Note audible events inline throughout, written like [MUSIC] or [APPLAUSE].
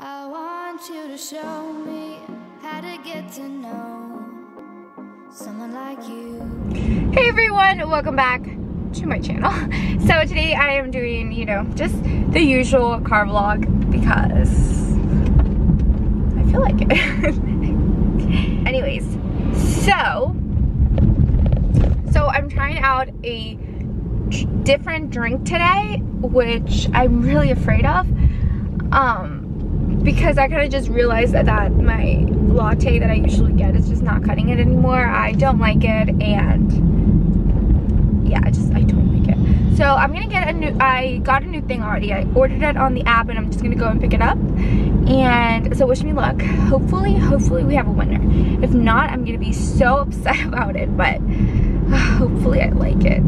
I want you to show me how to get to know someone like you. Hey everyone, welcome back to my channel. [LAUGHS] So today I am doing, you know, just the usual car vlog because I feel like it. [LAUGHS] Anyways, so, so I'm trying out a different drink today, which I'm really afraid of. Um, because I kind of just realized that, that my latte that I usually get is just not cutting it anymore. I don't like it and yeah, I just, I don't like it. So I'm gonna get a new, I got a new thing already. I ordered it on the app and I'm just gonna go and pick it up. And so wish me luck. Hopefully, hopefully we have a winner. If not, I'm gonna be so [LAUGHS] upset about it, but [SIGHS] hopefully I like it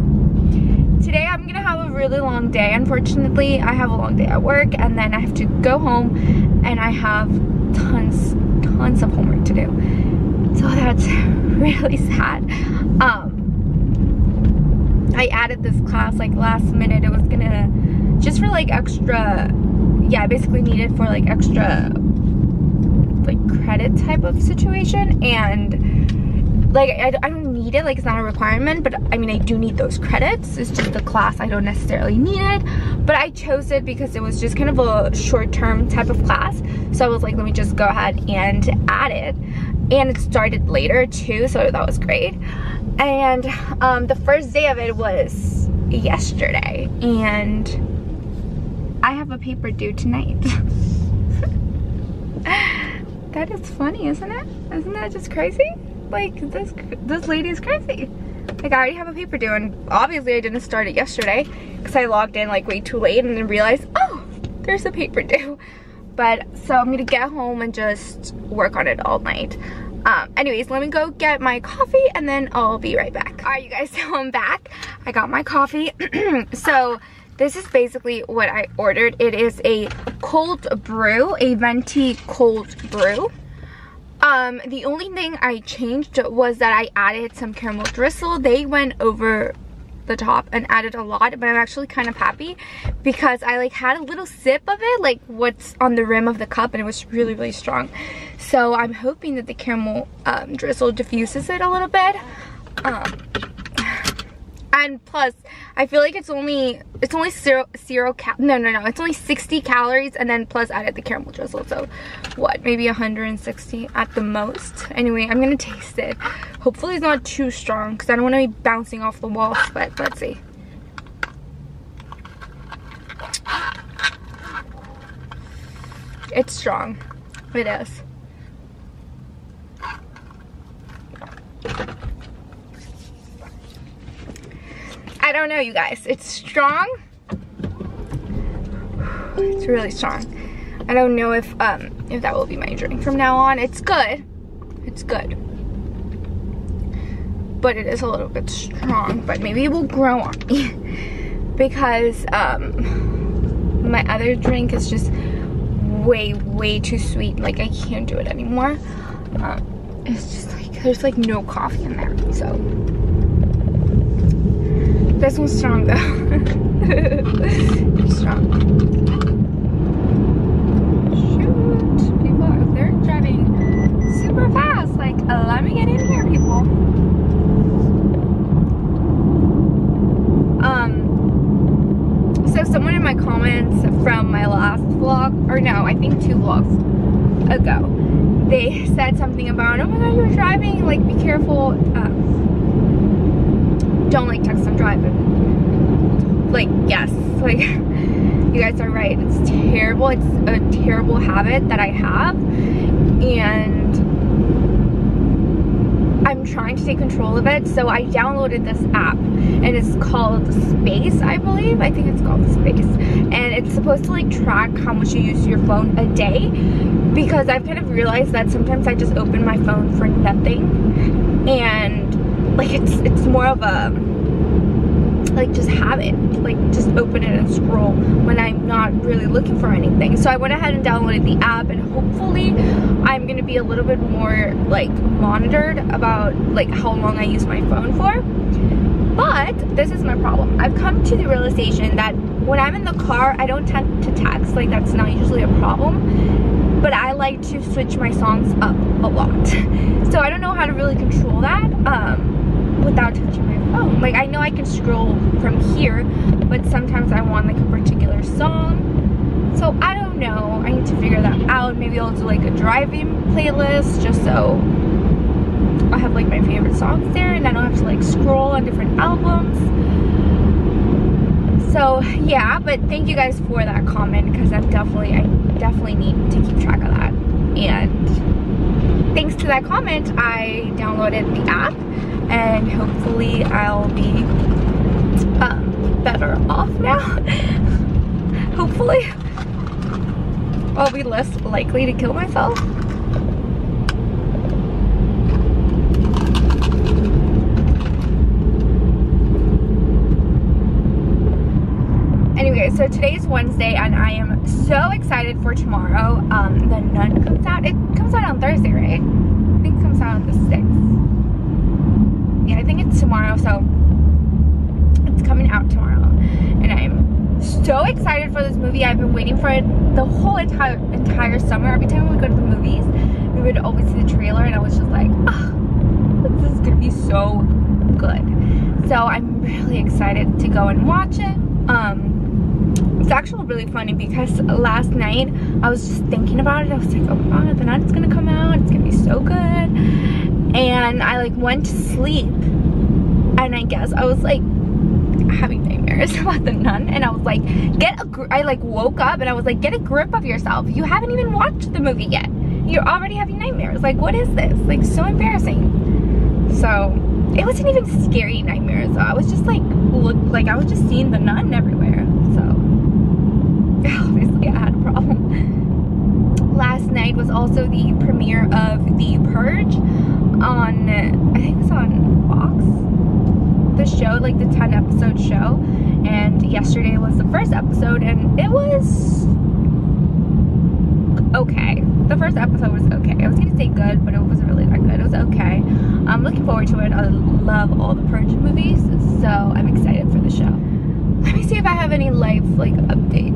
today I'm gonna have a really long day. Unfortunately, I have a long day at work and then I have to go home and I have tons, tons of homework to do. So that's [LAUGHS] really sad. Um, I added this class like last minute. It was gonna, just for like extra, yeah, I basically needed for like extra like credit type of situation and like I, I don't need it like it's not a requirement but I mean I do need those credits. It's just a class I don't necessarily need it. But I chose it because it was just kind of a short-term type of class. So I was like let me just go ahead and add it. And it started later too so that was great. And um, the first day of it was yesterday. And I have a paper due tonight. [LAUGHS] That is funny isn't it? Isn't that just crazy like this this lady is crazy. Like I already have a paper due and obviously I didn't start it yesterday because I logged in like way too late and then realized oh there's a paper due. [LAUGHS] But so I'm gonna get home and just work on it all night. Um, anyways let me go get my coffee and then I'll be right back. All right you guys [LAUGHS] so I'm back. I got my coffee. [CLEARS THROAT] So this is basically what I ordered. It is a cold brew a venti cold brew um, the only thing I changed was that I added some caramel drizzle. They went over the top and added a lot, but I'm actually kind of happy because I like had a little sip of it, like what's on the rim of the cup, and it was really, really strong. So I'm hoping that the caramel um, drizzle diffuses it a little bit. Um, and plus I feel like it's only it's only zero zero cal no no no it's only 60 calories and then plus added the caramel drizzle. So what maybe 160 at the most. Anyway I'm gonna taste it. Hopefully it's not too strong because I don't want to be bouncing off the walls but let's see. It's strong. It is I don't know, you guys. It's strong. It's really strong. I don't know if um if that will be my drink from now on. It's good. It's good. But it is a little bit strong, but maybe it will grow on me. [LAUGHS] because um my other drink is just way, way too sweet. Like I can't do it anymore. Um, it's just like there's like no coffee in there. So this one's strong though. [LAUGHS] strong. Shoot, people, are, they're driving super fast. Like, let me get in here, people. Um, so someone in my comments from my last vlog, or no, I think two vlogs ago, they said something about, oh my god, you're driving, like, be careful. Um, don't like text and driving. Like, yes, [LAUGHS] like, you guys are right. It's terrible. It's a terrible habit that I have. And I'm trying to take control of it. So I downloaded this app and it's called Space, I believe. I think it's called Space. And it's supposed to like track how much you use your phone a day because I've kind of realized that sometimes I just open my phone for nothing and like it's it's more of a like just have it like just open it and scroll when I'm not really looking for anything. So I went ahead and downloaded the app and hopefully I'm gonna be a little bit more like monitored about like how long I use my phone for. But this is my problem. I've come to the realization that when I'm in the car I don't tend to text. Like that's not usually a problem. But I like to switch my songs up a lot. [LAUGHS] So I don't know how to really control that. Um, without touching my phone. Like I know I can scroll from here, but sometimes I want like a particular song. So I don't know. I need to figure that out. Maybe I'll do like a driving playlist just so I have like my favorite songs there and I don't have to like scroll on different albums. So yeah, but thank you guys for that comment because I'm definitely, I definitely need to keep track of that. And thanks to that comment, I downloaded the app and hopefully I'll be um, better off now. [LAUGHS] hopefully. I'll be less likely to kill myself. Anyway, so today's Wednesday and I am so excited for tomorrow. Um, the Nun comes out. Comes out on Thursday, right? I think comes out on the 6th. Yeah, I think it's tomorrow, so it's coming out tomorrow. And I'm so excited for this movie. I've been waiting for it the whole entire entire summer. Every time we would go to the movies, we would always see the trailer and I was just like, oh, this is gonna be so good. So I'm really excited to go and watch it. Um, it's actually really funny because last night I was just thinking about it. I was like, oh my god, the night's gonna come out. It's gonna be so good. And I like went to sleep and I guess I was like having nightmares [LAUGHS] about the nun and I was like get a gr I like woke up and I was like get a grip of yourself you haven't even watched the movie yet you're already having nightmares like what is this like so embarrassing so it wasn't even scary nightmares though. I was just like look like I was just seeing the nun everywhere [LAUGHS] Last night was also the premiere of The Purge on I think it was on Fox the show, like the 10 episode show. And yesterday was the first episode and it was okay. The first episode was okay. I was gonna say good, but it wasn't really that good. It was okay. I'm looking forward to it. I love all the Purge movies, so I'm excited for the show. Let me see if I have any life like updates,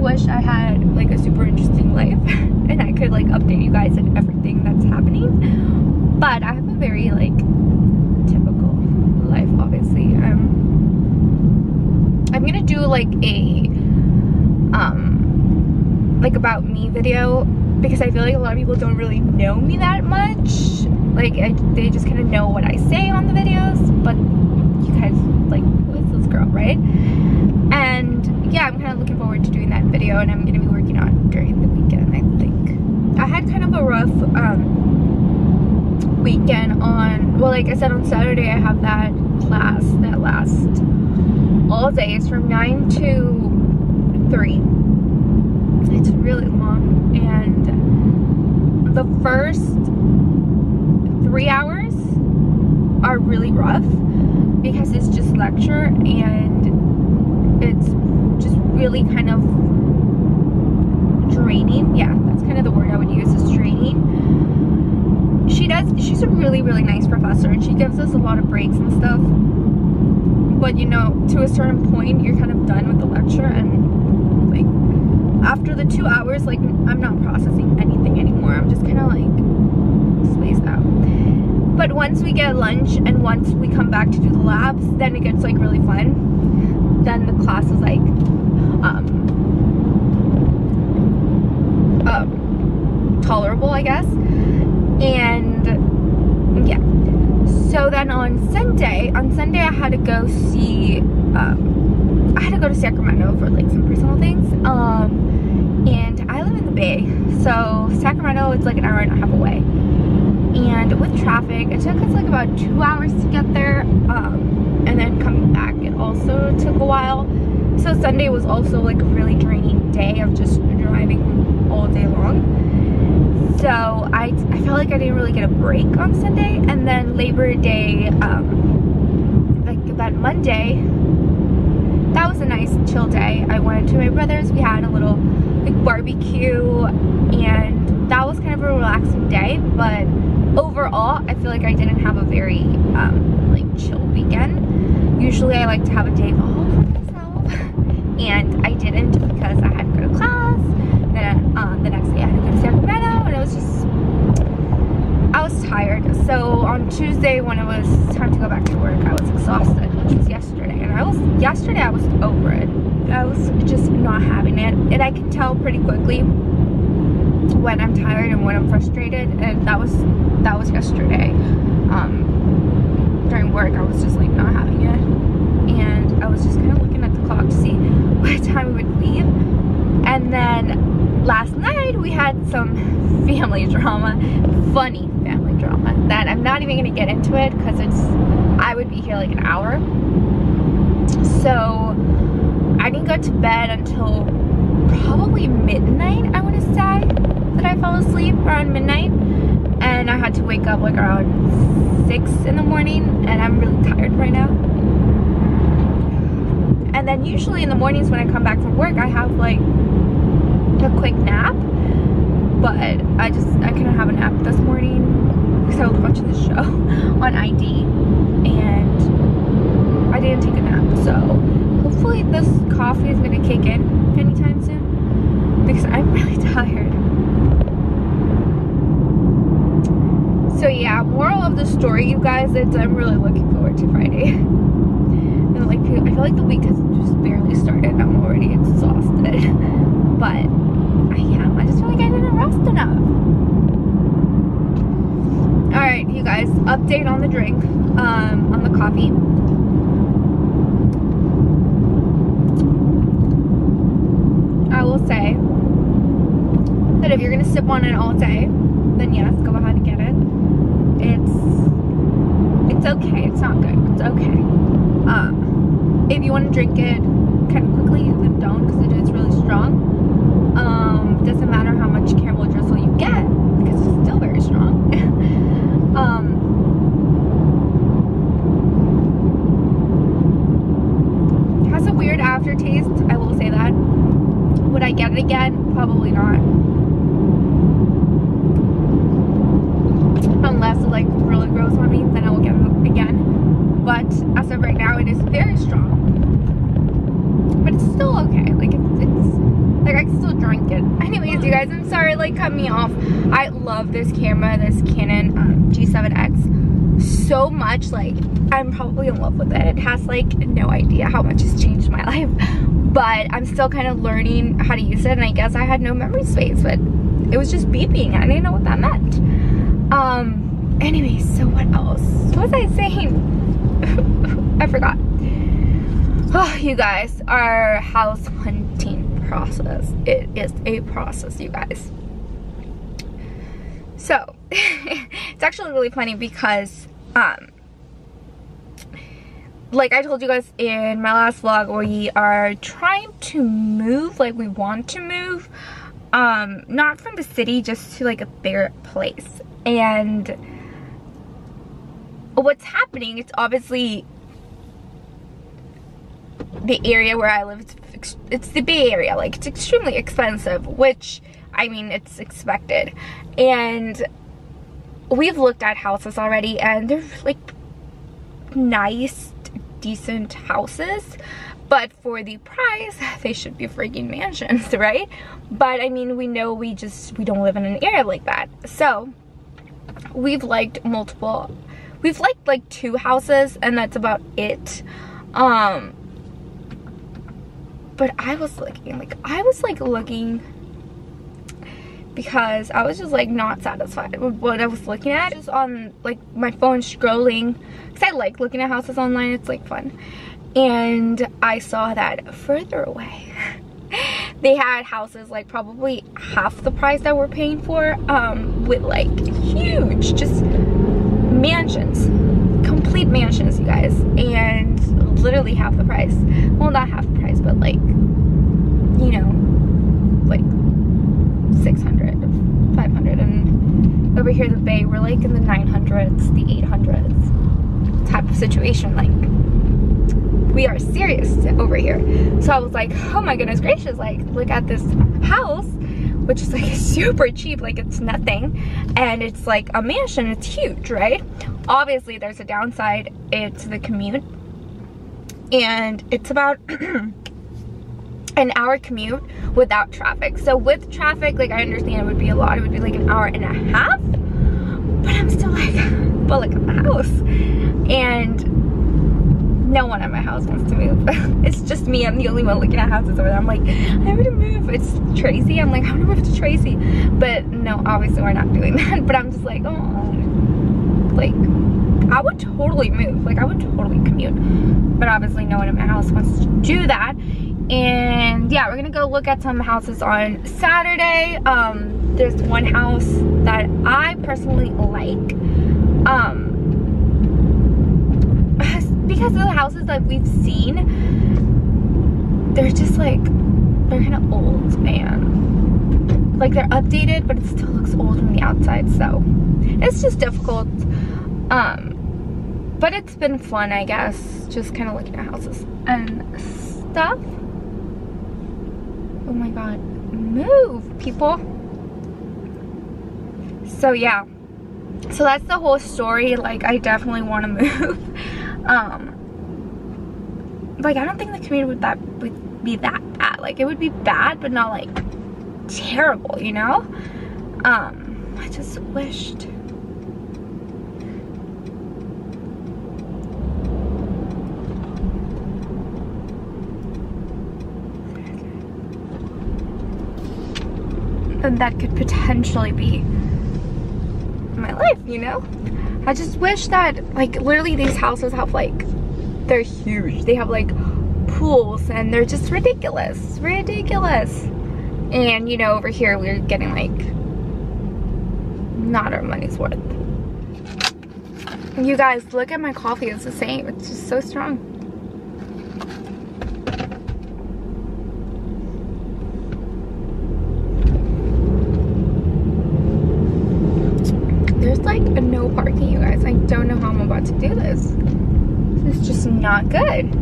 wish I had like a super interesting life [LAUGHS] and I could like update you guys on everything that's happening. But I have a very like typical life obviously. I'm i'm gonna do like a um like about me video because i feel like a lot of people don't really know me that much. Like I, they just kind of know what i say on the videos but you guys like who is this girl right? And yeah i'm kind of looking forward to doing that video and i'm gonna be working on during the weekend i think i had kind of a rough um weekend on, well, like I said, on Saturday I have that class that lasts all day. It's from 9 to 3. It's really long. And the first three hours are really rough because it's just lecture and it's just really kind of draining. Yeah, that's kind of the word I would use is draining. She does she's a really really nice professor and she gives us a lot of breaks and stuff. But you know to a certain point you're kind of done with the lecture and like after the two hours like i'm not processing anything anymore. I'm just kind of like spaced out. But once we get lunch and once we come back to do the labs then it gets like really fun. Then the class is like um, um tolerable i guess. And yeah. So then on sunday on sunday i had to go see um, i had to go to sacramento for like some personal things um, and i live in the bay so sacramento it's like an hour and a half away. And with traffic it took us like about two hours to get there um, and then coming back it also took a while. So sunday was also like a really draining day of just driving all day long so I, I felt like I didn't really get a break on Sunday. And then Labor Day um, like that Monday that was a nice chill day. I went to my brother's. We had a little like barbecue. And that was kind of a relaxing day. But overall I feel like I didn't have a very um, like chill weekend. Usually I like to have a day off for myself. [LAUGHS] And I didn't because I had to go to class. Then uh, the next day I had was just, I was tired. So on Tuesday when it was time to go back to work, I was exhausted, which was yesterday. And I was, yesterday I was over it. I was just not having it. And I can tell pretty quickly when I'm tired and when I'm frustrated. And that was, that was yesterday. Um, during work, I was just like not having it. And I was just kind of looking at the clock to see [LAUGHS] what time we would leave and then last night we had some [LAUGHS] family drama, funny family drama that I'm not even gonna get into it because it's, I would be here like an hour. So I didn't go to bed until probably midnight, I wanna say, that I fell asleep around midnight. And I had to wake up like around six in the morning and I'm really tired right now. And then usually in the mornings when I come back from work, I have like a quick nap but I just I couldn't have a nap this morning because I was watching the show [LAUGHS] on ID and I didn't take a nap. So hopefully this coffee is gonna kick in anytime soon because I'm [LAUGHS] really tired. So yeah moral of the story you guys is I'm really looking forward to Friday. [LAUGHS] And like I feel like the week has just barely started I'm already exhausted but I am. I just feel like I didn't rest enough. Alright, you guys, update on the drink, um, on the coffee. I will say that if you're gonna sip on it all day, then yes, go ahead and get it. It's it's okay. It's not good. It's okay. Um, if you want to drink it kind of quickly, then don't because it is really strong um, doesn't matter how much caramel drizzle you get because it's still very strong. um, has a weird aftertaste, I will say that. Would I get it again? Probably not. Unless it like really grows on me, then I will get it again. But as of right now, it is very strong. But it's still okay. Like it's, it's like I can still drink it. Anyways, you guys, I'm sorry, like cut me off. I love this camera, this Canon um, G7X so much. Like I'm probably in love with it. It has like no idea how much it's changed my [LAUGHS] life. But I'm still kind of learning how to use it. And I guess I had no memory space, but it was just beeping. I didn't know what that meant. Um, anyways, so what else? What was I saying? [LAUGHS] I forgot. Oh, you guys, our house hunting process. It is a process, you guys. So, [LAUGHS] it's actually really funny because, um, like I told you guys in my last vlog, we are trying to move, like we want to move, um, not from the city, just to like a bigger place. And what's happening, it's obviously the area where I live, it's, it's the Bay Area. Like, it's extremely expensive, which, I mean, it's expected. And we've looked at houses already, and they're, like, nice, decent houses. But for the price, [LAUGHS] they should be freaking mansions, [LAUGHS] right? But, I mean, we know we just, we don't live in an area like that. So, we've liked multiple, we've liked, like, two houses, and that's about it. Um, but I was looking, like, I was like looking because I was just like not satisfied with what I was looking at. Just on like my phone scrolling because I like looking at houses online. It's like fun. And I saw that further away [LAUGHS] they had houses like probably half the price that we're paying for um, with like huge just mansions complete mansions you guys and literally half the price well not half the price but like you know like 600 500 and over here the bay we're like in the 900s the 800s type of situation like we are serious over here. So i was like oh my goodness gracious like look at this house which is like [LAUGHS] super cheap like it's nothing and it's like a mansion it's huge right? Obviously there's a downside it's the commute and it's about [CLEARS THROAT] an hour commute without traffic so with traffic like i understand it would be a lot it would be like an hour and a half but i'm still like [LAUGHS] but like at the house. And no one at my house wants to move. [LAUGHS] it's just me. I'm the only one looking at houses over there. I'm like, I want to move. It's Tracy. I'm like, I want to move to Tracy. But no, obviously we're not doing [LAUGHS] that. But I'm just like, oh, like, I would totally move. Like, I would totally commute. But obviously no one in my house wants to do that. And yeah, we're gonna go look at some houses on Saturday. Um, there's one house that I personally like. Um, [LAUGHS] because of the houses that we've seen, they're just like, they're kind of old and like they're updated, but it still looks old from the outside. So it's just difficult. Um, but it's been fun, I guess, just kind of looking at houses and stuff. Oh my God, move people. So yeah, so that's the whole story. Like I definitely want to [LAUGHS] move. um, like I don't think the commute would that would be that bad. Like it would be bad, but not like terrible, you know? Um, I just wished. That could potentially be my life, you know? I just wish that, like, literally these houses have, like, they're huge. They have, like, pools, and they're just ridiculous. Ridiculous. And, you know, over here, we're getting, like, not our money's worth. You guys, look at my coffee. It's the same. It's just so strong. no parking, you guys. I don't know how I'm about to do this. This is just not good.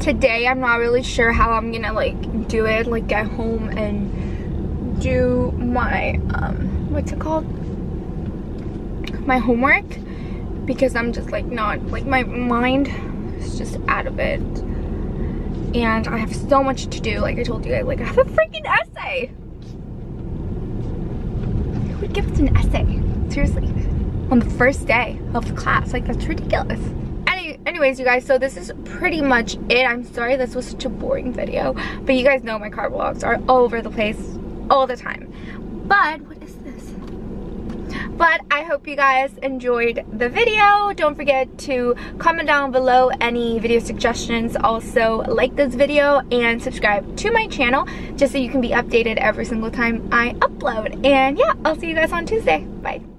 Today, I'm not really sure how I'm gonna like do it, like get home and do my, um, what's it called? My homework because I'm just like not, like my mind is just out of it. And I have so much to do. Like I told you like I have a freaking essay. Who would give us an essay? Seriously. On the first day of class. Like that's ridiculous. Any, anyways, you guys, so this is pretty much it. I'm sorry this was such a boring video. But you guys know my car vlogs are all over the place all the time. But what is? But I hope you guys enjoyed the video. Don't forget to comment down below any video suggestions. Also, like this video and subscribe to my channel just so you can be updated every single time I upload. And yeah, I'll see you guys on Tuesday. Bye.